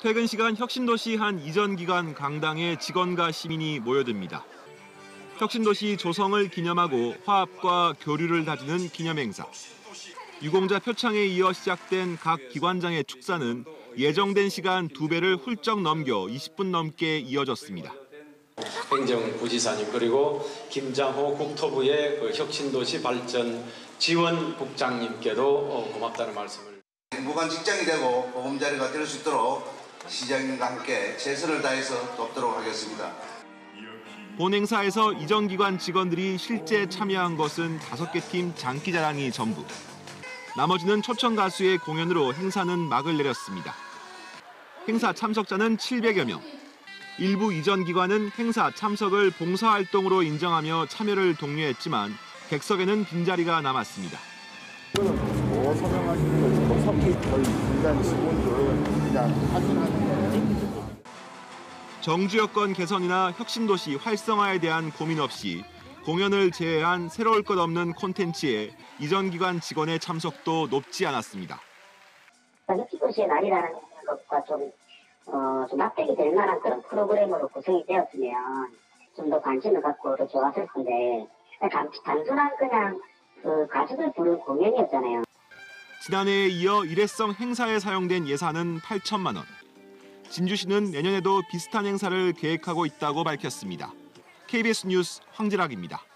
퇴근 시간 혁신도시 한 이전 기관 강당에 직원과 시민이 모여듭니다. 혁신도시 조성을 기념하고 화합과 교류를 다지는 기념행사. 유공자 표창에 이어 시작된 각 기관장의 축사는 예정된 시간 두 배를 훌쩍 넘겨 20분 넘게 이어졌습니다. 행정부지사님 그리고 김장호 국토부의 그 혁신도시 발전 지원국장님께도 어, 고맙다는 말씀을 행복한 직장이 되고 보금자리가 될 수 있도록 시장님과 함께 최선을 다해서 돕도록 하겠습니다. 본 행사에서 이전 기관 직원들이 실제 참여한 것은 다섯 개 팀 장기자랑이 전부. 나머지는 초청 가수의 공연으로 행사는 막을 내렸습니다. 행사 참석자는 700여 명. 일부 이전 기관은 행사 참석을 봉사활동으로 인정하며 참여를 독려했지만 객석에는 빈자리가 남았습니다. 뭐 서명하시는 거지 뭐 석기 저희 민간 직원들 그냥 확인하는 거예요. 정주 여건 개선이나 혁신도시 활성화에 대한 고민 없이 공연을 제외한 새로울 것 없는 콘텐츠에 이전 기관 직원의 참석도 높지 않았습니다. 혁신도시의 날이라는 것과 좀, 어, 좀 납득이 될 만한 그런 프로그램으로 구성이 되었으면 좀 더 관심을 갖고 더 좋았을 건데, 단, 단순한 그냥 그 가수들 부른 공연이었잖아요. 지난해에 이어 일회성 행사에 사용된 예산은 8천만 원. 진주시는 내년에도 비슷한 행사를 계획하고 있다고 밝혔습니다. KBS 뉴스 황진학입니다.